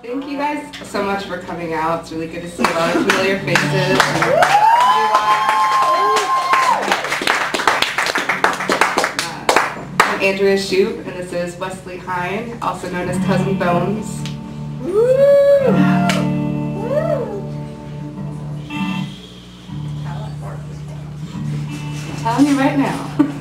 Thank you guys so much for coming out. It's really good to see a lot of familiar faces. Uh, I'm Andrea Shoup, and this is Wesley Hine, also known as Cousin Bones. telling you right now.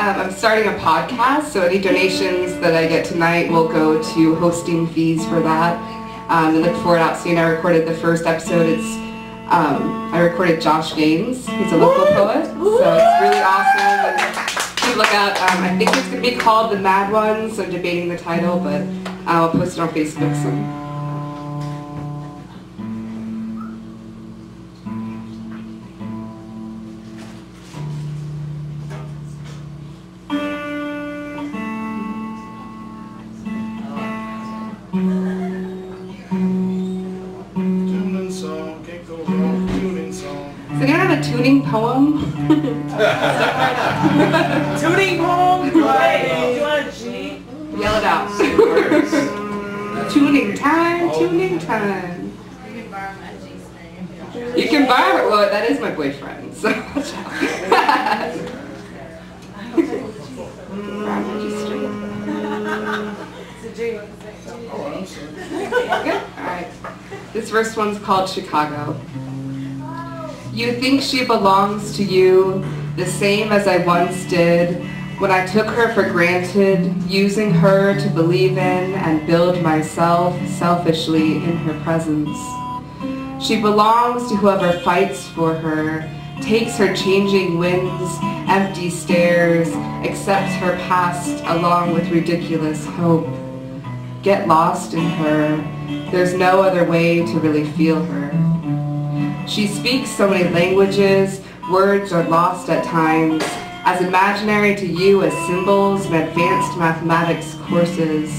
Um, I'm starting a podcast, so any donations that I get tonight will go to hosting fees for that. Um, I look forward out soon. I recorded the first episode. It's um, I recorded Josh Gaines. He's a local poet, so it's really awesome. And keep look out. Um, I think it's going to be called The Mad Ones. I'm debating the title, but I'll post it on Facebook soon. So you have a tuning poem? Tuning home, right? You want to? Yell it out. tuning time, tuning time. You can borrow it. Well, that is my boyfriend. So. Good? All right. This first one's called Chicago. You think she belongs to you the same as I once did when I took her for granted, using her to believe in and build myself selfishly in her presence. She belongs to whoever fights for her, takes her changing winds, empty stares, accepts her past along with ridiculous hope. Get lost in her. There's no other way to really feel her. She speaks so many languages, words are lost at times, as imaginary to you as symbols in advanced mathematics courses.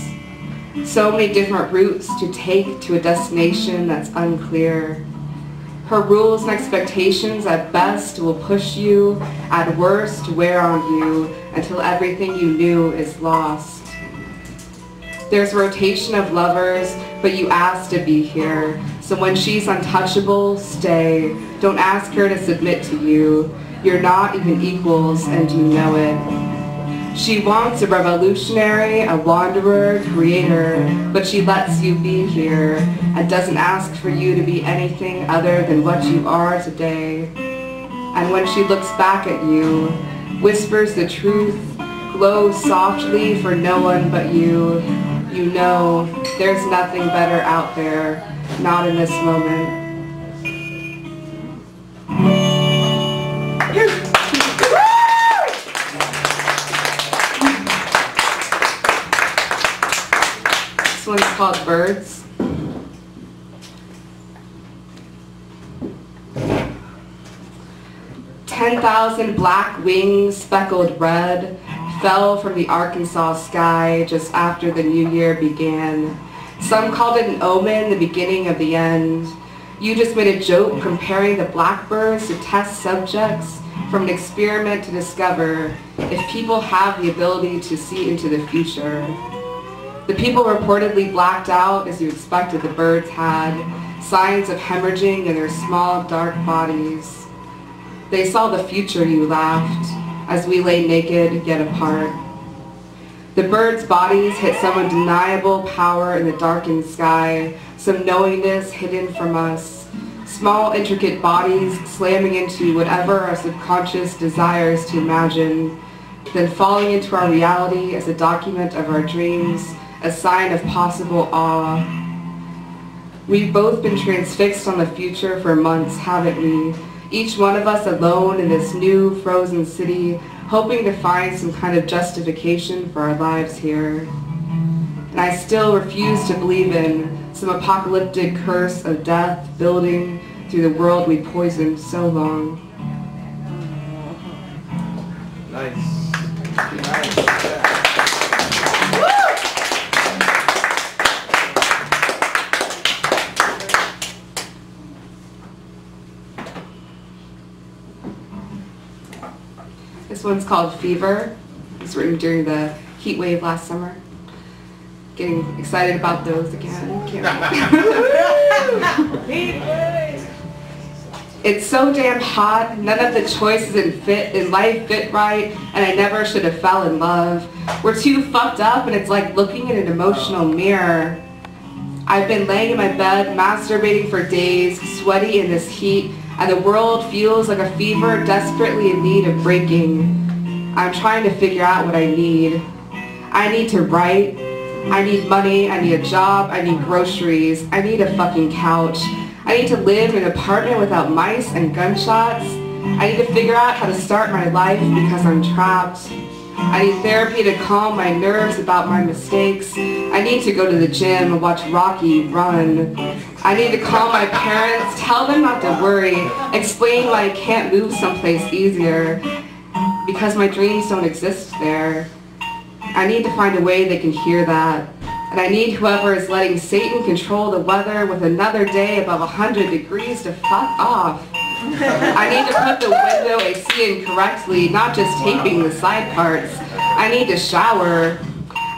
So many different routes to take to a destination that's unclear. Her rules and expectations at best will push you, at worst wear on you, until everything you knew is lost. There's rotation of lovers, but you ask to be here. So when she's untouchable, stay. Don't ask her to submit to you. You're not even equals and you know it. She wants a revolutionary, a wanderer, creator, but she lets you be here and doesn't ask for you to be anything other than what you are today. And when she looks back at you, whispers the truth, glows softly for no one but you, you know there's nothing better out there, not in this moment. This one's called Birds. Ten thousand black wings speckled red fell from the Arkansas sky just after the new year began. Some called it an omen, the beginning of the end. You just made a joke comparing the blackbirds to test subjects from an experiment to discover if people have the ability to see into the future. The people reportedly blacked out as you expected the birds had, signs of hemorrhaging in their small, dark bodies. They saw the future, you laughed, as we lay naked yet apart. The birds' bodies hit some undeniable power in the darkened sky, some knowingness hidden from us. Small, intricate bodies slamming into whatever our subconscious desires to imagine, then falling into our reality as a document of our dreams, a sign of possible awe. We've both been transfixed on the future for months, haven't we? Each one of us alone in this new frozen city, hoping to find some kind of justification for our lives here. And I still refuse to believe in some apocalyptic curse of death building through the world we poisoned so long. Nice. This one's called Fever. was written during the heat wave last summer. Getting excited about those again. It's so damn hot, none of the choices in fit in life fit right, and I never should have fell in love. We're too fucked up and it's like looking in an emotional mirror. I've been laying in my bed, masturbating for days, sweaty in this heat, and the world feels like a fever desperately in need of breaking. I'm trying to figure out what I need. I need to write. I need money. I need a job. I need groceries. I need a fucking couch. I need to live in an apartment without mice and gunshots. I need to figure out how to start my life because I'm trapped. I need therapy to calm my nerves about my mistakes. I need to go to the gym and watch Rocky run. I need to call my parents, tell them not to worry, explain why I can't move someplace easier because my dreams don't exist there. I need to find a way they can hear that. And I need whoever is letting Satan control the weather with another day above 100 degrees to fuck off. I need to put the window AC in correctly, not just taping the side parts. I need to shower.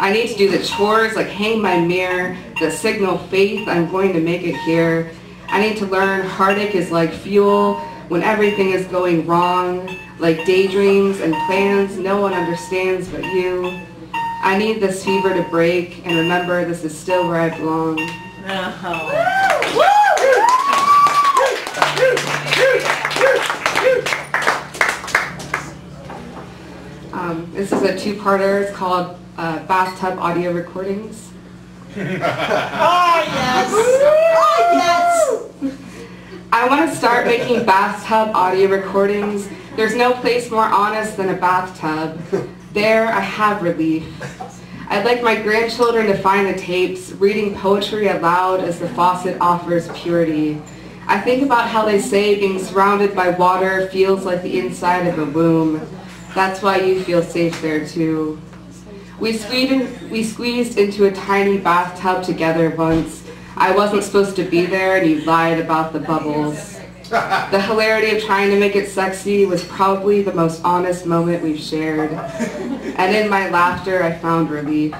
I need to do the chores like hang my mirror, the signal faith I'm going to make it here. I need to learn heartache is like fuel when everything is going wrong, like daydreams and plans no one understands but you. I need this fever to break and remember this is still where I belong. Um, this is a two-parter. It's called uh, Bathtub Audio Recordings. Oh, yes. Oh, yes. I want to start making bathtub audio recordings. There's no place more honest than a bathtub. There I have relief. I'd like my grandchildren to find the tapes, reading poetry aloud as the faucet offers purity. I think about how they say being surrounded by water feels like the inside of a womb. That's why you feel safe there too. We squeezed, in, we squeezed into a tiny bathtub together once. I wasn't supposed to be there and you lied about the bubbles. The hilarity of trying to make it sexy was probably the most honest moment we've shared. And in my laughter, I found relief.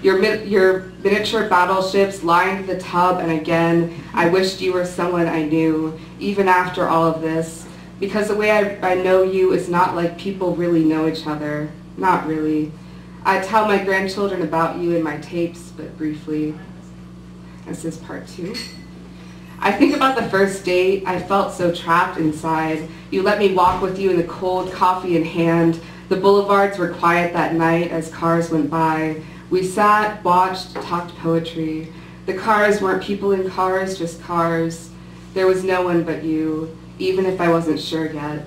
Your, your miniature battleships lined the tub, and again, I wished you were someone I knew, even after all of this, because the way I, I know you is not like people really know each other. Not really. I tell my grandchildren about you in my tapes, but briefly. This is part two. I think about the first date. I felt so trapped inside. You let me walk with you in the cold, coffee in hand. The boulevards were quiet that night as cars went by. We sat, watched, talked poetry. The cars weren't people in cars, just cars. There was no one but you, even if I wasn't sure yet.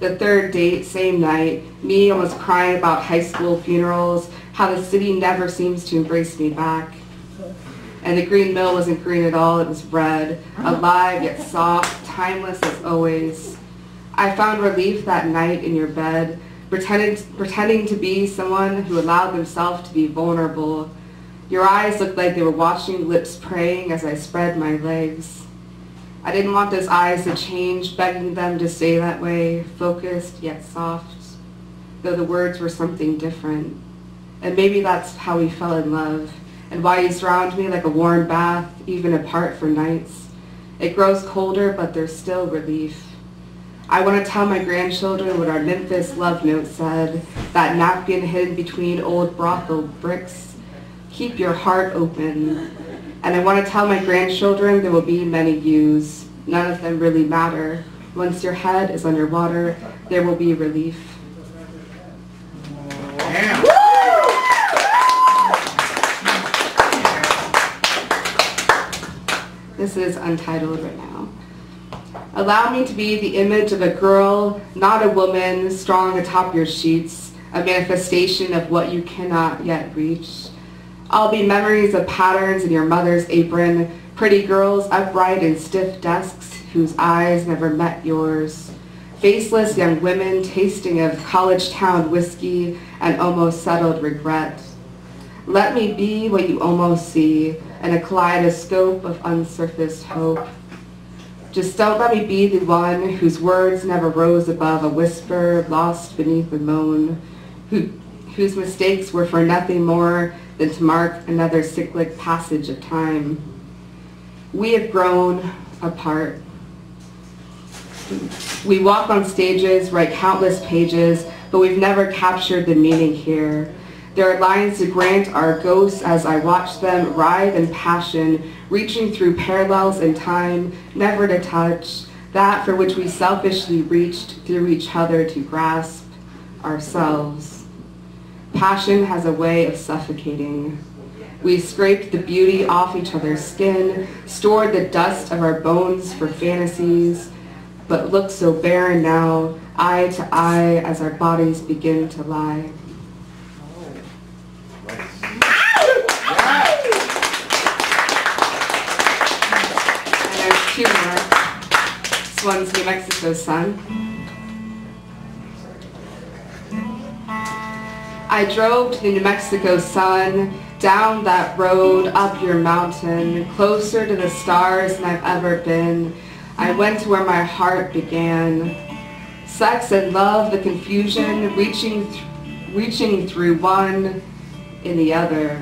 The third date, same night, me almost crying about high school funerals, how the city never seems to embrace me back. And the green mill wasn't green at all, it was red, alive yet soft, timeless as always. I found relief that night in your bed, pretending, pretending to be someone who allowed themselves to be vulnerable. Your eyes looked like they were watching lips praying as I spread my legs. I didn't want those eyes to change, begging them to stay that way, focused yet soft, though the words were something different. And maybe that's how we fell in love and why you surround me like a warm bath, even apart for nights. It grows colder, but there's still relief. I want to tell my grandchildren what our Memphis love note said, that napkin hidden between old brothel bricks. Keep your heart open. And I want to tell my grandchildren there will be many yous. None of them really matter. Once your head is underwater, there will be relief. This is untitled right now. Allow me to be the image of a girl, not a woman, strong atop your sheets, a manifestation of what you cannot yet reach. I'll be memories of patterns in your mother's apron, pretty girls upright in stiff desks whose eyes never met yours, faceless young women tasting of college town whiskey and almost settled regret. Let me be what you almost see, and a kaleidoscope of unsurfaced hope. Just don't let me be the one whose words never rose above a whisper lost beneath a moan. who, whose mistakes were for nothing more than to mark another cyclic passage of time. We have grown apart. We walk on stages, write countless pages, but we've never captured the meaning here. There are lines to grant our ghosts as I watch them writhe in passion, reaching through parallels in time, never to touch, that for which we selfishly reached through each other to grasp ourselves. Passion has a way of suffocating. We scraped the beauty off each other's skin, stored the dust of our bones for fantasies, but look so barren now, eye to eye, as our bodies begin to lie. And there's two more. This one's New Mexico Sun. I drove to the New Mexico sun, down that road, up your mountain, closer to the stars than I've ever been. I went to where my heart began. Sex and love, the confusion, reaching, th- reaching through one in the other.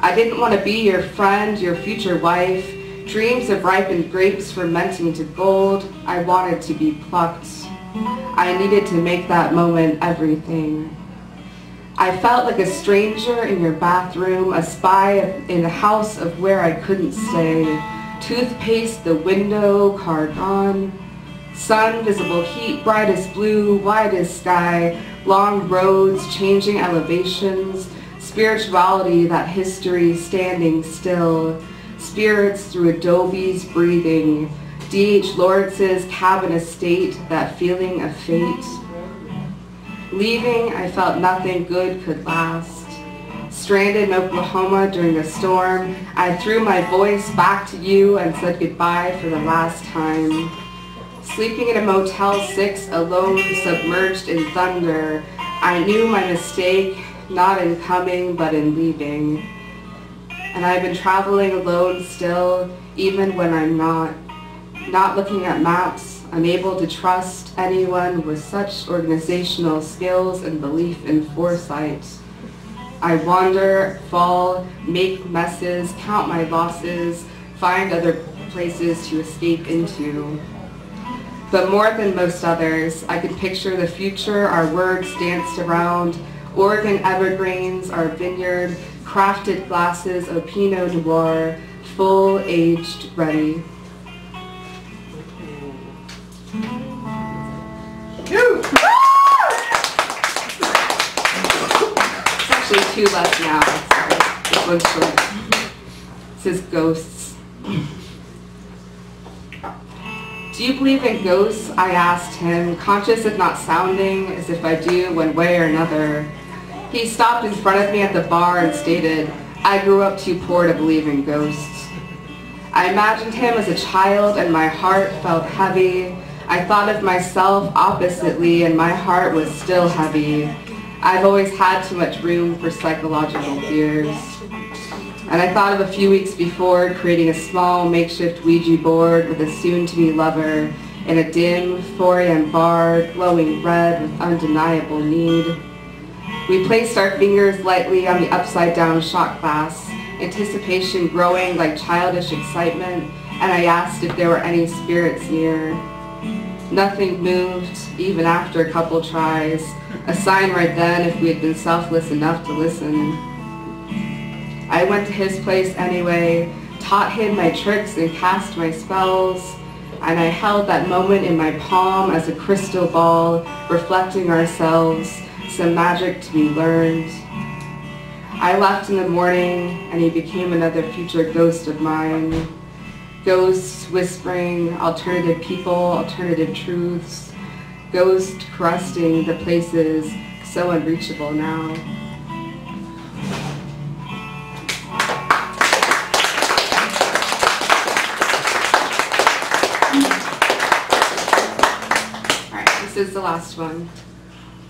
I didn't want to be your friend, your future wife. Dreams of ripened grapes fermenting to gold. I wanted to be plucked. I needed to make that moment everything. I felt like a stranger in your bathroom, a spy in a house of where I couldn't stay. Toothpaste, the window, car gone. Sun, visible heat, bright as blue, wide as sky. Long roads, changing elevations. Spirituality, that history standing still. Spirits through adobes breathing. D.H. Lawrence's cabin estate, that feeling of fate. Leaving, I felt nothing good could last. Stranded in Oklahoma during the storm, I threw my voice back to you and said goodbye for the last time. Sleeping in a Motel 6 alone, submerged in thunder, I knew my mistake, not in coming, but in leaving. And I've been traveling alone still, even when I'm not. Not looking at maps, unable to trust anyone with such organizational skills and belief in foresight. I wander, fall, make messes, count my losses, find other places to escape into. But more than most others, I can picture the future our words danced around, Oregon evergreens, our vineyard, crafted glasses of Pinot Noir, full, aged, ready. Two left now. This one's short. This is ghosts. Do you believe in ghosts? I asked him, conscious of not sounding as if I do one way or another. He stopped in front of me at the bar and stated, I grew up too poor to believe in ghosts. I imagined him as a child and my heart felt heavy. I thought of myself oppositely and my heart was still heavy. I've always had too much room for psychological fears. And I thought of a few weeks before creating a small makeshift Ouija board with a soon-to-be lover in a dim 4 a.m. bar glowing red with undeniable need. We placed our fingers lightly on the upside-down shot glass, anticipation growing like childish excitement, and I asked if there were any spirits near. Nothing moved, even after a couple tries, a sign right then if we had been selfless enough to listen. I went to his place anyway, taught him my tricks and cast my spells, and I held that moment in my palm as a crystal ball, reflecting ourselves, some magic to be learned. I left in the morning, and he became another future ghost of mine. Ghosts whispering alternative people, alternative truths. Ghost crusting the places so unreachable now. All right, this is the last one.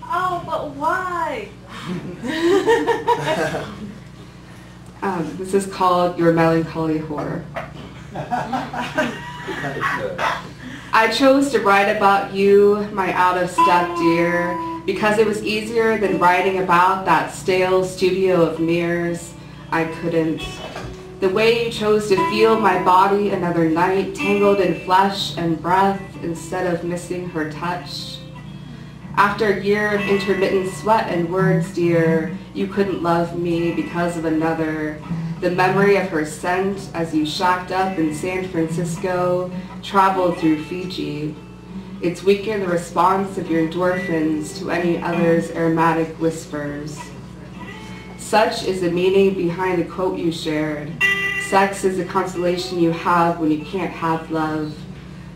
Oh, but why? Um, this is called Your Melancholy Horror. I chose to write about you, my out of step dear, Because it was easier than writing about that stale studio of mirrors, I couldn't. The way you chose to feel my body another night, tangled in flesh and breath instead of missing her touch. After a year of intermittent sweat and words, dear, you couldn't love me because of another. The memory of her scent as you shacked up in San Francisco traveled through Fiji. It's weakened the response of your endorphins to any other's aromatic whispers. Such is the meaning behind the quote you shared. Sex is the consolation you have when you can't have love.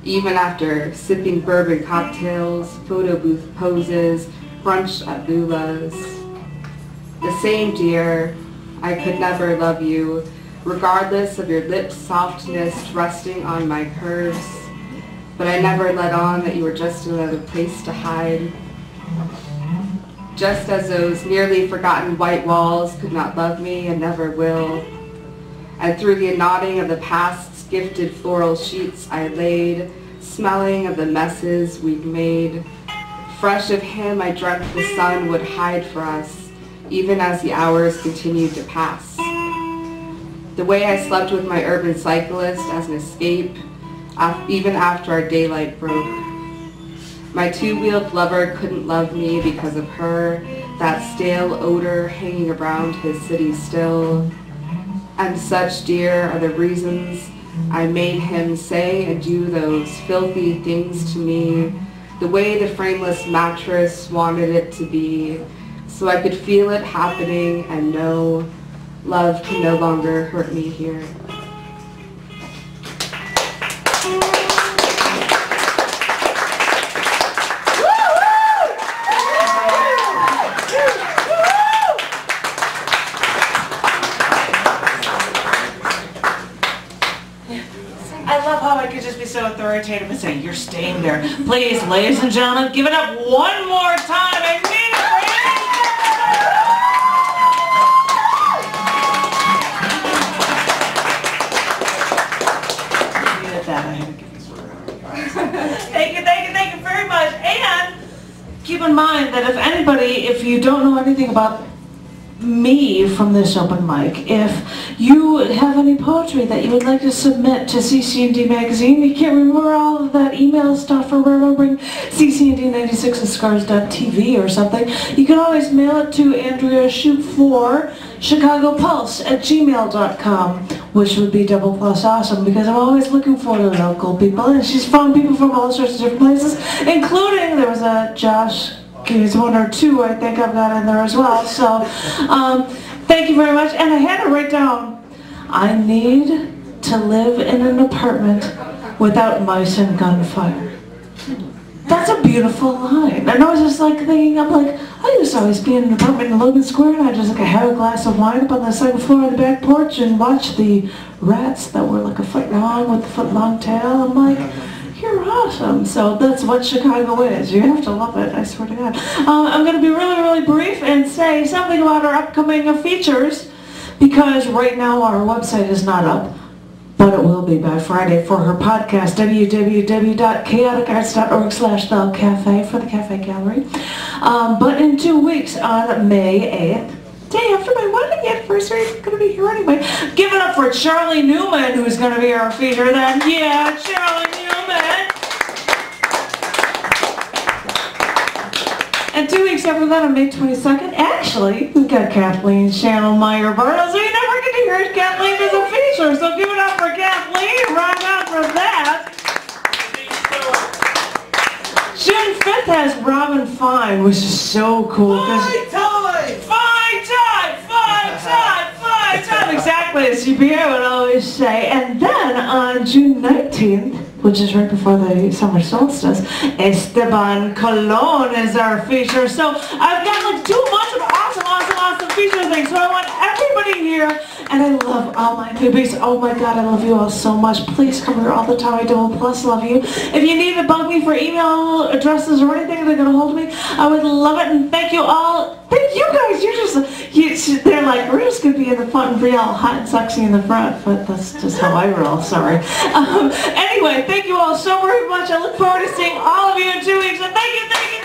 Even after sipping bourbon cocktails, photo booth poses, brunch at Lula's. The same, dear, I could never love you, regardless of your lips' softness resting on my curves. But I never let on that you were just another place to hide. Just as those nearly forgotten white walls could not love me and never will. And through the nodding of the past's gifted floral sheets I laid, smelling of the messes we'd made. Fresh of him I dreamt the sun would hide for us, even as the hours continued to pass. The way I slept with my urban cyclist as an escape, even after our daylight broke. My two-wheeled lover couldn't love me because of her, that stale odor hanging around his city still. And such, dear, are the reasons I made him say and do those filthy things to me, the way the frameless mattress wanted it to be, so I could feel it happening and know love can no longer hurt me here. I love how I could just be so authoritative and say, you're staying there. Please, ladies and gentlemen, give it up one more time. Keep in mind that if anybody, if you don't know anything about me from this open mic. If you have any poetry that you would like to submit to cc&d Magazine, you can't remember all of that email stuff or remembering ccandd96 at scars.tv or something, you can always mail it to Andrea Shoup for Chicago Pulse at gmail.com, which would be double plus awesome because I'm always looking for local people and she's found people from all sorts of different places, including there was a Josh there's one or two I think I've got in there as well. So um, thank you very much. And I had to write down, I need to live in an apartment without mice and gunfire. That's a beautiful line. And I was just like thinking, I'm like, I used to always be in an apartment in Logan Square and I just like have a glass of wine up on the second floor of the back porch and watch the rats that were like a foot long with a foot long tail. I'm like, you're awesome. So that's what Chicago is. You have to love it, I swear to God. Um, I'm going to be really, really brief and say something about our upcoming features because right now our website is not up but it will be by Friday for her podcast, www.chaoticarts.org slash the cafe for the cafe gallery. Um, but in two weeks on May 8th, day after my wedding anniversary, I'm going to be here anyway. Give it up for Charlie Newman, who's going to be our feature then. Yeah, Charlie Newman. And two weeks after that, on May 22nd, actually, we've got Kathleen Shannon Meyer Bartle, so you never get to hear Kathleen as a feature, so give it up for Kathleen right after that. June 5th has Robin Fine, which is so cool. Fine time! Fine time! Fine time! Fine time! Exactly as CPA would always say. And then on June 19th, which is right before the summer solstice, Esteban Colon is our feature. So I've got like two bunch of awesome, awesome, awesome feature things. So I want everybody here, and I love all my newbies. Oh my God, I love you all so much. Please come here all the time. I double plus love you. If you need to bug me for email addresses or anything to get a hold me, I would love it. And thank you all. Thank you guys. You're just, you, they're like, we're just to be in the front and be all hot and sexy in the front. But that's just how I roll. Sorry. Um, anyway, thank you all so very much. I look forward to seeing all of you in two weeks. And thank you, thank you.